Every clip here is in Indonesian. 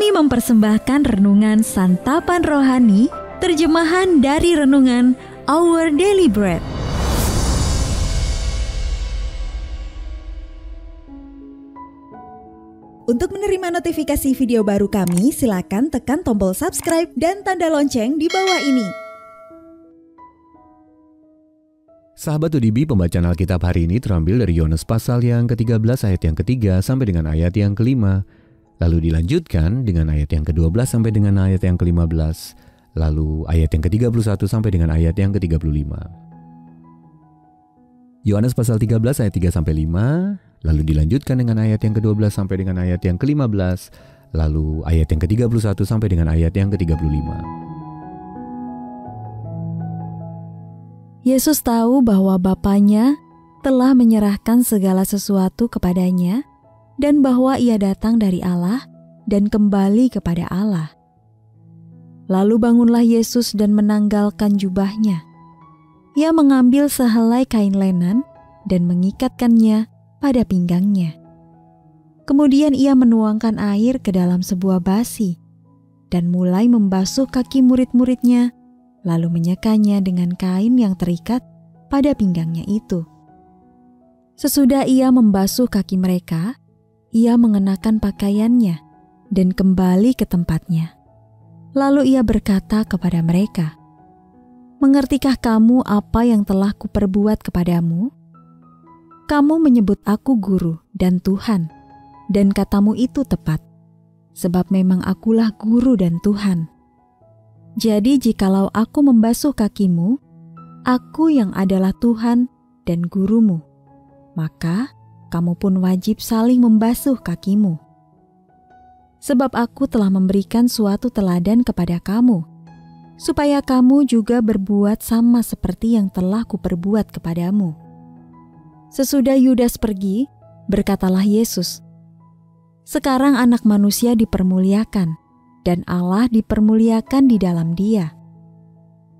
Kami mempersembahkan renungan santapan rohani, terjemahan dari renungan Our Daily Bread. Untuk menerima notifikasi video baru kami, silakan tekan tombol subscribe dan tanda lonceng di bawah ini. Sahabat UDB, pembacaan Alkitab hari ini terambil dari Yohanes pasal yang ke-13 ayat yang ketiga sampai dengan ayat yang kelima. Lalu dilanjutkan dengan ayat yang ke-12 sampai dengan ayat yang ke-15. Lalu ayat yang ke-31 sampai dengan ayat yang ke-35. Yohanes pasal 13 ayat 3 sampai 5, lalu dilanjutkan dengan ayat yang ke-12 sampai dengan ayat yang ke-15, lalu ayat yang ke-31 sampai dengan ayat yang ke-35. Yesus tahu bahwa Bapaknya telah menyerahkan segala sesuatu kepadanya dan bahwa ia datang dari Allah dan kembali kepada Allah. Lalu bangunlah Yesus dan menanggalkan jubahnya. Ia mengambil sehelai kain lenan dan mengikatkannya pada pinggangnya. Kemudian ia menuangkan air ke dalam sebuah basi dan mulai membasuh kaki murid-muridnya, lalu menyekanya dengan kain yang terikat pada pinggangnya itu. Sesudah ia membasuh kaki mereka, ia mengenakan pakaiannya dan kembali ke tempatnya. Lalu ia berkata kepada mereka, "Mengertikah kamu apa yang telah kuperbuat kepadamu? Kamu menyebut aku guru dan Tuhan, dan katamu itu tepat, sebab memang akulah guru dan Tuhan. Jadi jikalau aku membasuh kakimu, aku yang adalah Tuhan dan gurumu, maka kamu pun wajib saling membasuh kakimu. Sebab aku telah memberikan suatu teladan kepada kamu, supaya kamu juga berbuat sama seperti yang telah kuperbuat kepadamu. Sesudah Yudas pergi, berkatalah Yesus, "Sekarang Anak Manusia dipermuliakan, dan Allah dipermuliakan di dalam Dia.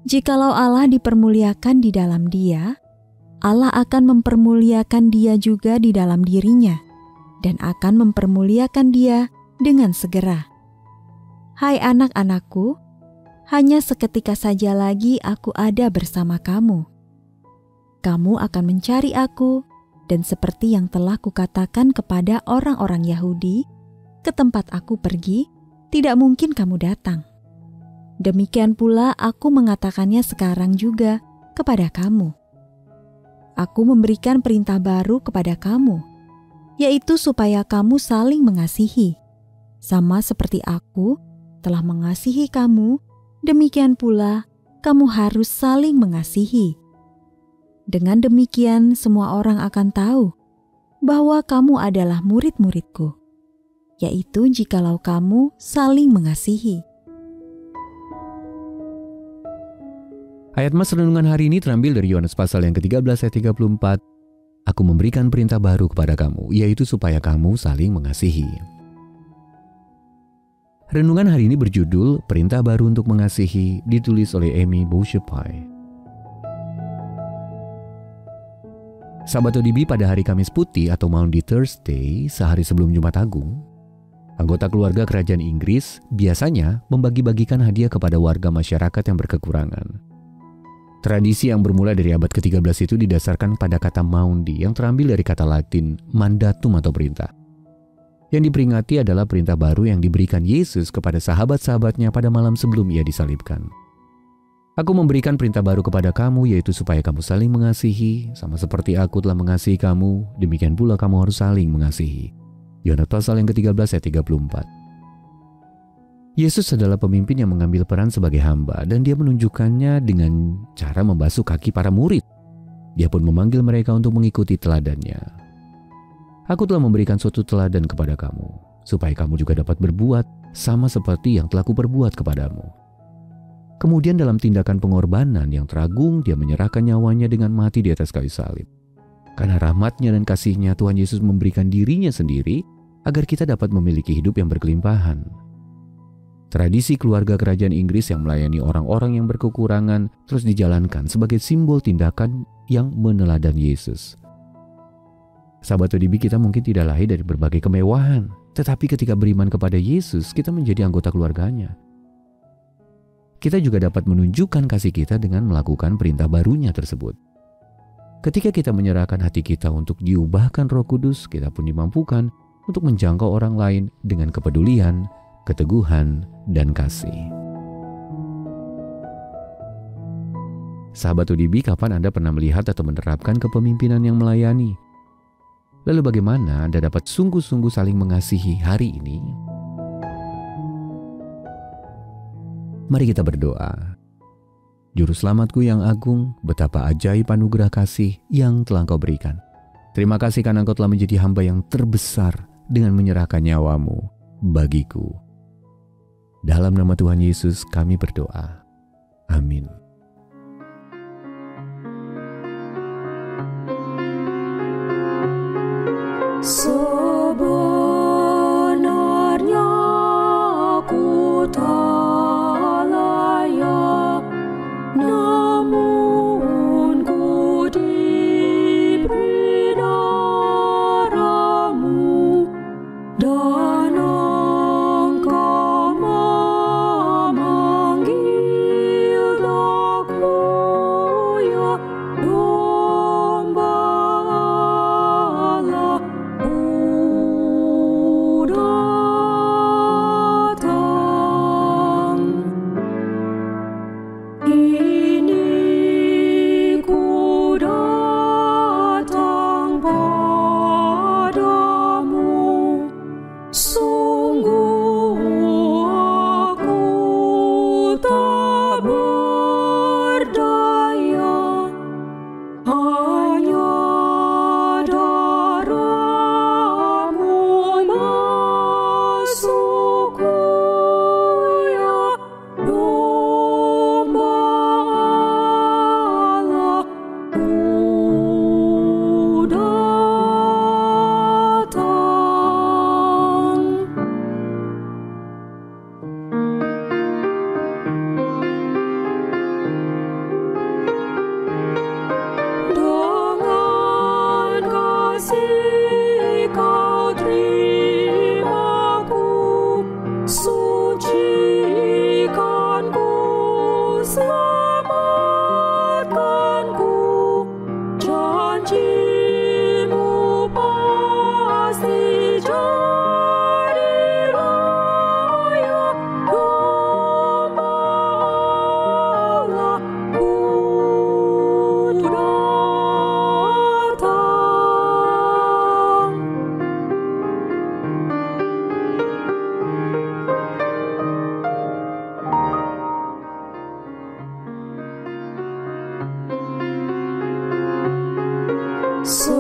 Jikalau Allah dipermuliakan di dalam Dia, Allah akan mempermuliakan dia juga di dalam dirinya dan akan mempermuliakan dia dengan segera. Hai anak-anakku, hanya seketika saja lagi aku ada bersama kamu. Kamu akan mencari aku, dan seperti yang telah kukatakan kepada orang-orang Yahudi, ke tempat aku pergi, tidak mungkin kamu datang. Demikian pula aku mengatakannya sekarang juga kepada kamu aku memberikan perintah baru kepada kamu, yaitu supaya kamu saling mengasihi. Sama seperti aku telah mengasihi kamu, demikian pula kamu harus saling mengasihi. Dengan demikian, semua orang akan tahu bahwa kamu adalah murid-muridku, yaitu jikalau kamu saling mengasihi. Ayat mas renungan hari ini terambil dari Yohanes pasal yang ke-13 ayat 34. Aku memberikan perintah baru kepada kamu, yaitu supaya kamu saling mengasihi. Renungan hari ini berjudul Perintah Baru untuk Mengasihi, ditulis oleh Amy Bouchepai. Sahabat ODB pada hari Kamis Putih atau Maundy Thursday, sehari sebelum Jumat Agung, anggota keluarga kerajaan Inggris biasanya membagi-bagikan hadiah kepada warga masyarakat yang berkekurangan. Tradisi yang bermula dari abad ke-13 itu didasarkan pada kata maundi yang terambil dari kata Latin mandatum atau perintah. Yang diperingati adalah perintah baru yang diberikan Yesus kepada sahabat-sahabatnya pada malam sebelum ia disalibkan. Aku memberikan perintah baru kepada kamu yaitu supaya kamu saling mengasihi sama seperti aku telah mengasihi kamu, demikian pula kamu harus saling mengasihi. Yohanes pasal yang ke-13 ayat 34. Yesus adalah pemimpin yang mengambil peran sebagai hamba dan dia menunjukkannya dengan cara membasuh kaki para murid. Dia pun memanggil mereka untuk mengikuti teladannya. Aku telah memberikan suatu teladan kepada kamu, supaya kamu juga dapat berbuat sama seperti yang telah kuperbuat kepadamu. Kemudian dalam tindakan pengorbanan yang teragung, dia menyerahkan nyawanya dengan mati di atas kayu salib. Karena rahmatnya dan kasihnya Tuhan Yesus memberikan dirinya sendiri agar kita dapat memiliki hidup yang berkelimpahan. Tradisi keluarga kerajaan Inggris yang melayani orang-orang yang berkekurangan terus dijalankan sebagai simbol tindakan yang meneladani Yesus. Sahabat ODB kita mungkin tidak lahir dari berbagai kemewahan, tetapi ketika beriman kepada Yesus, kita menjadi anggota keluarganya. Kita juga dapat menunjukkan kasih kita dengan melakukan perintah barunya tersebut. Ketika kita menyerahkan hati kita untuk diubahkan Roh Kudus, kita pun dimampukan untuk menjangkau orang lain dengan kepedulian, keteguhan, dan kasih. Sahabat UDB, kapan Anda pernah melihat atau menerapkan kepemimpinan yang melayani? Lalu bagaimana Anda dapat sungguh-sungguh saling mengasihi hari ini? Mari kita berdoa. Juru selamatku yang agung, betapa ajaib anugerah kasih yang telah Engkau berikan. Terima kasih karena Engkau telah menjadi hamba yang terbesar dengan menyerahkan nyawamu bagiku. Dalam nama Tuhan Yesus kami berdoa. Amin. see. So